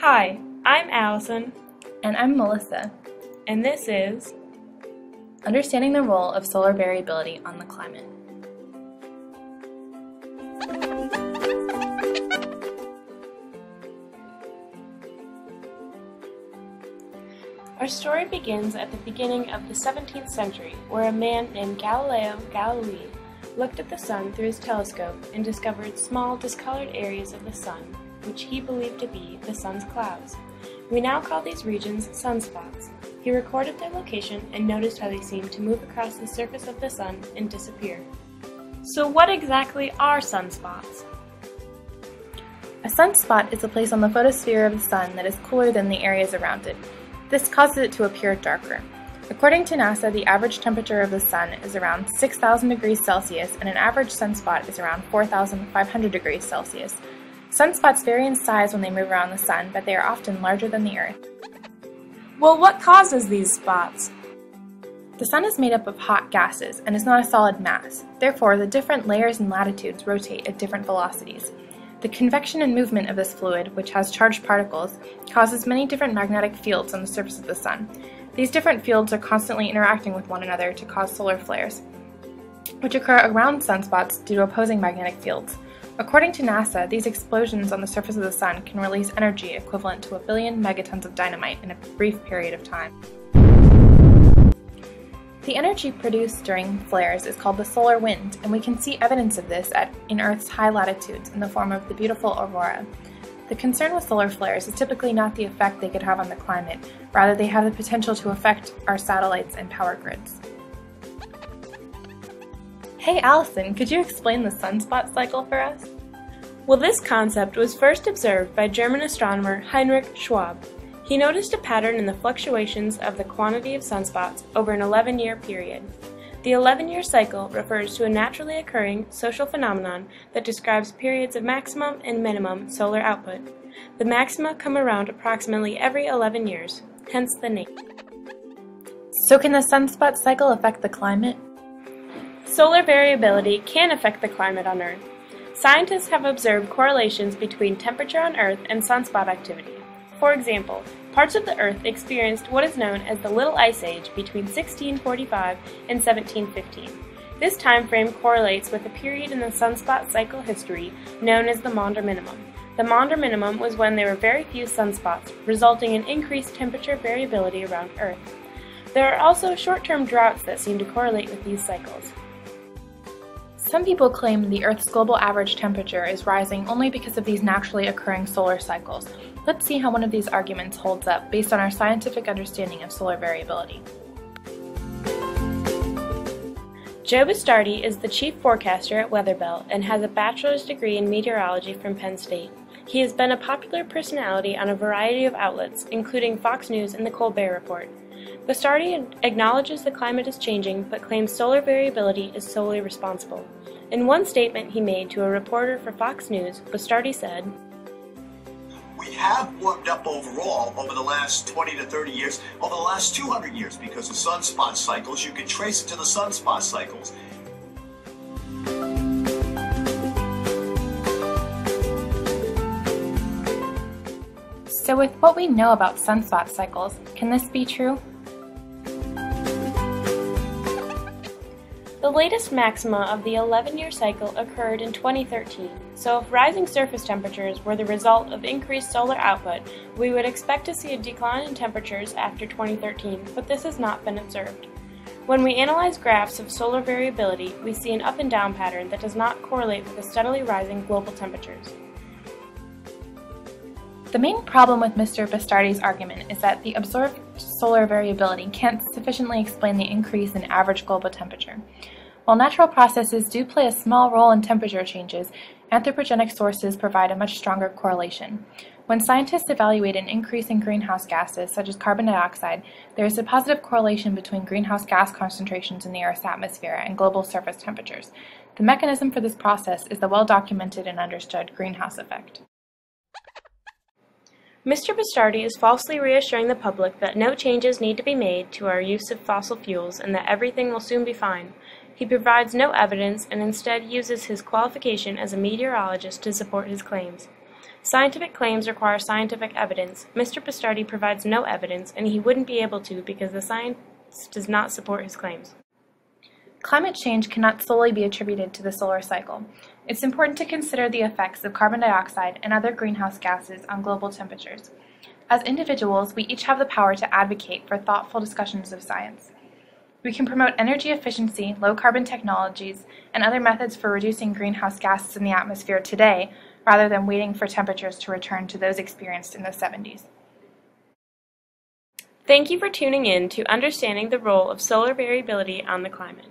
Hi, I'm Allison, And I'm Melissa, and this is understanding the role of solar variability on the climate. Our story begins at the beginning of the 17th century, where a man named Galileo Galilei looked at the sun through his telescope and discovered small discolored areas of the sun, which he believed to be the sun's clouds. We now call these regions sunspots. He recorded their location and noticed how they seemed to move across the surface of the sun and disappear. So, what exactly are sunspots? A sunspot is a place on the photosphere of the sun that is cooler than the areas around it. This causes it to appear darker. According to NASA, the average temperature of the sun is around 6,000 degrees Celsius, and an average sunspot is around 4,500 degrees Celsius. Sunspots vary in size when they move around the sun, but they are often larger than the Earth. Well, what causes these spots? The sun is made up of hot gases and is not a solid mass. Therefore, the different layers and latitudes rotate at different velocities. The convection and movement of this fluid, which has charged particles, causes many different magnetic fields on the surface of the sun. These different fields are constantly interacting with one another to cause solar flares, which occur around sunspots due to opposing magnetic fields. According to NASA, these explosions on the surface of the sun can release energy equivalent to a billion megatons of dynamite in a brief period of time. The energy produced during flares is called the solar wind, and we can see evidence of this at, in Earth's high latitudes in the form of the beautiful aurora. The concern with solar flares is typically not the effect they could have on the climate, rather, they have the potential to affect our satellites and power grids. Hey Allison, could you explain the sunspot cycle for us? Well, this concept was first observed by German astronomer Heinrich Schwabe. He noticed a pattern in the fluctuations of the quantity of sunspots over an 11 year period. The 11 year cycle refers to a naturally occurring social phenomenon that describes periods of maximum and minimum solar output. The maxima come around approximately every 11 years, hence the name. So, can the sunspot cycle affect the climate? Solar variability can affect the climate on Earth. Scientists have observed correlations between temperature on Earth and sunspot activity. For example, parts of the Earth experienced what is known as the Little Ice Age between 1645 and 1715. This time frame correlates with a period in the sunspot cycle history known as the Maunder Minimum. The Maunder Minimum was when there were very few sunspots, resulting in increased temperature variability around Earth. There are also short-term droughts that seem to correlate with these cycles. Some people claim the Earth's global average temperature is rising only because of these naturally occurring solar cycles. Let's see how one of these arguments holds up based on our scientific understanding of solar variability. Joe Bastardi is the chief forecaster at Weatherbell and has a bachelor's degree in meteorology from Penn State. He has been a popular personality on a variety of outlets, including Fox News and the Colbert Report. Bastardi acknowledges the climate is changing, but claims solar variability is solely responsible. In one statement he made to a reporter for Fox News, Bastardi said, we have warmed up overall over the last 20 to 30 years, over the last 200 years because of sunspot cycles. You can trace it to the sunspot cycles. So, with what we know about sunspot cycles, can this be true? The latest maxima of the 11 year cycle occurred in 2013, so if rising surface temperatures were the result of increased solar output, we would expect to see a decline in temperatures after 2013, but this has not been observed. When we analyze graphs of solar variability, we see an up and down pattern that does not correlate with the steadily rising global temperatures. The main problem with Mr. Bastardi's argument is that the observed solar variability can't sufficiently explain the increase in average global temperature. While natural processes do play a small role in temperature changes, anthropogenic sources provide a much stronger correlation. When scientists evaluate an increase in greenhouse gases, such as carbon dioxide, there is a positive correlation between greenhouse gas concentrations in the Earth's atmosphere and global surface temperatures. The mechanism for this process is the well documented and understood greenhouse effect. Mr. Bastardi is falsely reassuring the public that no changes need to be made to our use of fossil fuels and that everything will soon be fine. He provides no evidence and instead uses his qualification as a meteorologist to support his claims. Scientific claims require scientific evidence. Mr. Bastardi provides no evidence, and he wouldn't be able to because the science does not support his claims. Climate change cannot solely be attributed to the solar cycle. It's important to consider the effects of carbon dioxide and other greenhouse gases on global temperatures. As individuals, we each have the power to advocate for thoughtful discussions of science. We can promote energy efficiency, low carbon technologies, and other methods for reducing greenhouse gases in the atmosphere today rather than waiting for temperatures to return to those experienced in the 70s. Thank you for tuning in to Understanding the Role of Solar Variability on the Climate.